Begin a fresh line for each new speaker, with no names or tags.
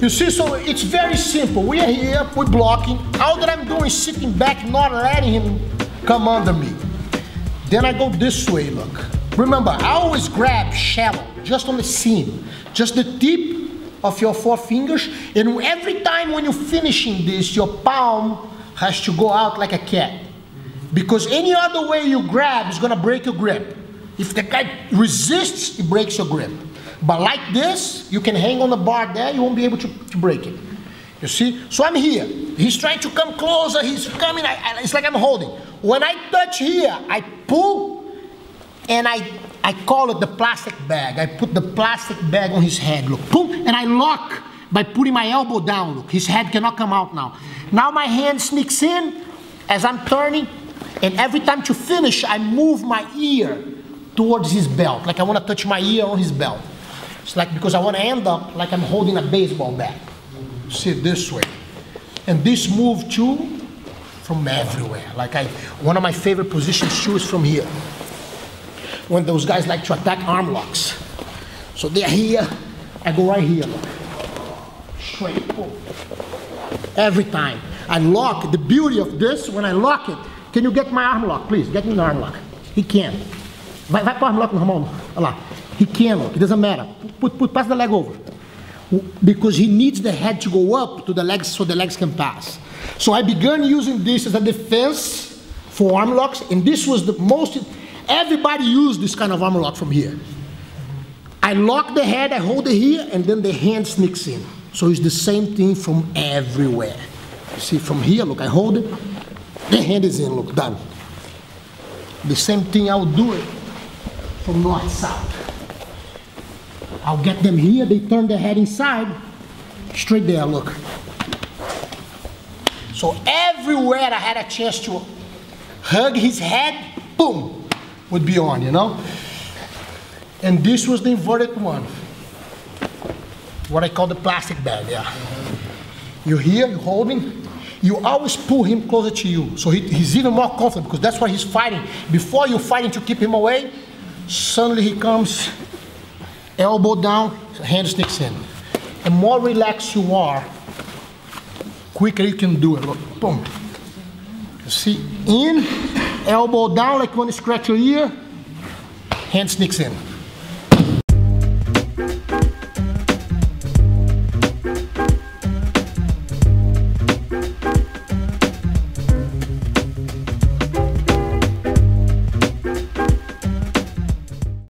You see, so it's very simple. We are here, we're blocking. All that I'm doing is sitting back, not letting him come under me. Then I go this way, look. Remember, I always grab shallow, just on the seam, just the tip of your four fingers, and every time when you're finishing this, your palm has to go out like a cat. Because any other way you grab is gonna break your grip. If the guy resists, it breaks your grip. But like this, you can hang on the bar there, you won't be able to, to break it. You see? So I'm here. He's trying to come closer, he's coming, I, I, it's like I'm holding. When I touch here, I pull and I, I call it the plastic bag. I put the plastic bag on his head, look, boom, and I lock by putting my elbow down, look. His head cannot come out now. Now my hand sneaks in as I'm turning, and every time to finish, I move my ear towards his belt, like I want to touch my ear on his belt. It's like because I want to end up like I'm holding a baseball bat. See this way. And this move too from everywhere. Like I, one of my favorite positions too is from here. When those guys like to attack arm locks. So they're here, I go right here. Straight, pull. Every time. I lock, the beauty of this, when I lock it, can you get my arm lock, please? Get me the arm lock. He can. Vai, vai pro arm lock, Ramon. Olha lá. He can lock, it doesn't matter. Put, put, pass the leg over. Because he needs the head to go up to the legs so the legs can pass. So I began using this as a defense for arm locks, and this was the most, everybody used this kind of arm lock from here. I lock the head, I hold it here, and then the hand sneaks in. So it's the same thing from everywhere. You see, from here, look, I hold it, the hand is in, look, done. The same thing, I will do it from north south. I'll get them here, they turn their head inside, straight there, look. So everywhere I had a chance to hug his head, boom, would be on, you know? And this was the inverted one. What I call the plastic bag, yeah. You're here, you're holding, you always pull him closer to you. So he, he's even more confident because that's what he's fighting. Before you're fighting to keep him away, suddenly he comes, elbow down, hand sticks in. The more relaxed you are, quicker you can do it. Look, boom. See, in, elbow down like when you scratch your ear, hand sneaks in.